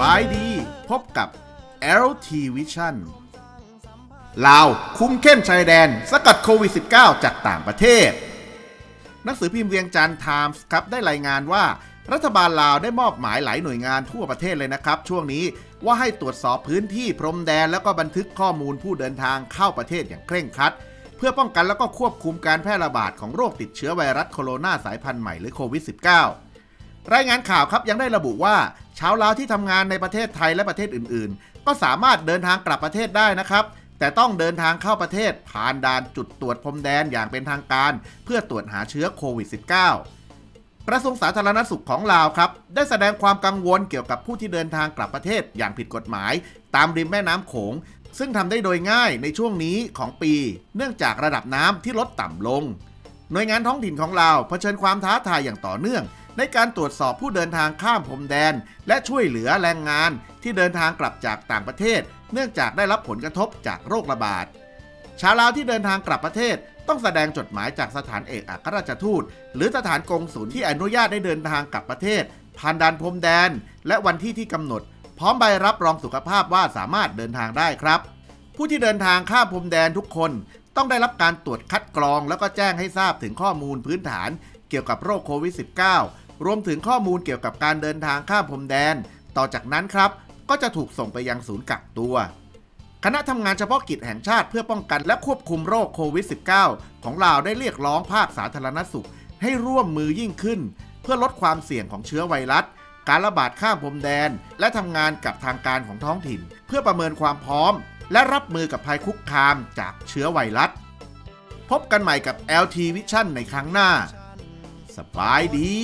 บายดี พบกับ LT Vision ลาว คุมเข้มชายแดน สกัดโควิด -19 จากต่างประเทศ หนังสือพิมพ์เวียงจันทร์ไทมส์ครับได้รายงานว่า รัฐบาลลาวได้มอบหมายหลายหน่วยงานทั่วประเทศเลยนะครับ ช่วงนี้ว่าให้ตรวจสอบพื้นที่พรมแดน แล้วก็บันทึกข้อมูลผู้เดินทางเข้าประเทศอย่างเคร่งครัด เพื่อป้องกันแล้วก็ควบคุมการแพร่ระบาดของโรคติดเชื้อไวรัสโคโรนาสายพันธุ์ใหม่หรือโควิด -19 รายงานข่าวครับยังได้ระบุว่าชาวลาวที่ทำงานในประเทศไทยและประเทศอื่นๆ ก็สามารถเดินทางกลับประเทศได้นะครับ แต่ต้องเดินทางเข้าประเทศผ่านด่านจุดตรวจพรมแดนอย่างเป็นทางการ เพื่อตรวจหาเชื้อโควิด -19 กระทรวงสาธารณสุขของลาวครับ ได้แสดงความกังวลเกี่ยวกับผู้ที่เดินทางกลับประเทศอย่างผิดกฎหมาย ตามริมแม่น้ำโขง ซึ่งทำได้โดยง่ายในช่วงนี้ของปี เนื่องจากระดับน้ำที่ลดต่ำลง หน่วยงานท้องถิ่นของลาวเผชิญความท้าทายอย่างต่อเนื่อง ในการตรวจสอบผู้เดินทางข้ามพรมแดน และช่วยเหลือแรงงานที่เดินทางกลับจากต่างประเทศ เนื่องจากได้รับผลกระทบจากโรคระบาด ชาวลาวที่เดินทางกลับประเทศ ต้องแสดงจดหมายจากสถานเอกอัครราชทูต หรือสถานกงสุลที่อนุญาตให้เดินทางกลับประเทศ ผ่านด่านพรมแดน และวันที่ที่กำหนด พร้อมใบรับรองสุขภาพว่าสามารถเดินทางได้ครับ ผู้ที่เดินทางข้ามพรมแดนทุกคนต้องได้รับการตรวจคัดกรองแล้วก็แจ้งให้ทราบถึงข้อมูลพื้นฐานเกี่ยวกับโรคโควิด -19 รวมถึงข้อมูลเกี่ยวกับการเดินทางข้ามพรมแดน ต่อจากนั้นครับ ก็จะถูกส่งไปยังศูนย์กักตัว คณะทำงานเฉพาะกิจแห่งชาติเพื่อป้องกันและควบคุมโรคโควิด -19 ของลาวได้เรียกร้องภาคสาธารณสุข ให้ร่วมมือยิ่งขึ้น เพื่อลดความเสี่ยงของเชื้อไวรัสการระบาดข้ามพรมแดน และทำงานกับทางการของท้องถิ่น เพื่อประเมินความพร้อม และรับมือกับภัยคุกคามจากเชื้อไวรัส พบกันใหม่กับ LT Vision ในครั้งหน้า สบายดี